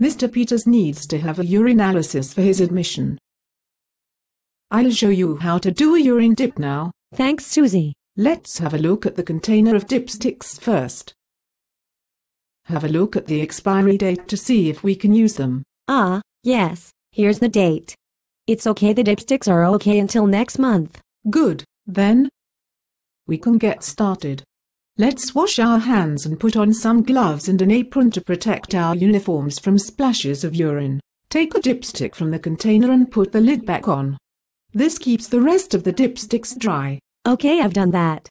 Mr. Peters needs to have a urinalysis for his admission. I'll show you how to do a urine dip now. Thanks, Susie. Let's have a look at the container of dipsticks first. Have a look at the expiry date to see if we can use them. Ah, yes, here's the date. It's okay the dipsticks are okay until next month. Good, then. We can get started. Let's wash our hands and put on some gloves and an apron to protect our uniforms from splashes of urine. Take a dipstick from the container and put the lid back on. This keeps the rest of the dipsticks dry. Okay, I've done that.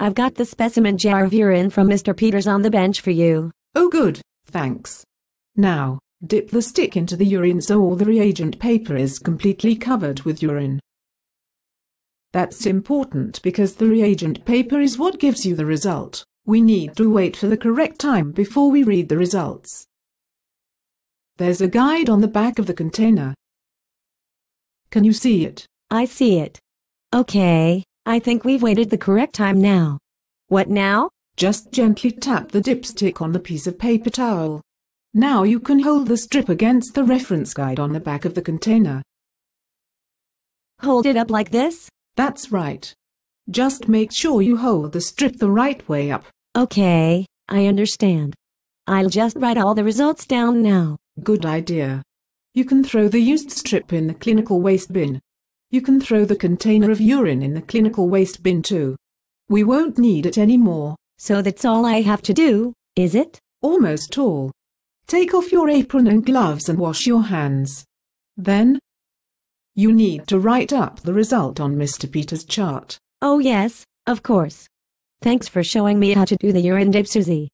I've got the specimen jar of urine from Mr. Peters on the bench for you. Oh good, thanks. Now, dip the stick into the urine so all the reagent paper is completely covered with urine. That's important because the reagent paper is what gives you the result. We need to wait for the correct time before we read the results. There's a guide on the back of the container. Can you see it? I see it. Okay, I think we've waited the correct time now. What now? Just gently tap the dipstick on the piece of paper towel. Now you can hold the strip against the reference guide on the back of the container. Hold it up like this? That's right. Just make sure you hold the strip the right way up. Okay, I understand. I'll just write all the results down now. Good idea. You can throw the used strip in the clinical waste bin. You can throw the container of urine in the clinical waste bin too. We won't need it anymore. So that's all I have to do, is it? Almost all. Take off your apron and gloves and wash your hands. Then, you need to write up the result on Mr. Peters' chart. Oh yes, of course. Thanks for showing me how to do the urine dip, Susie.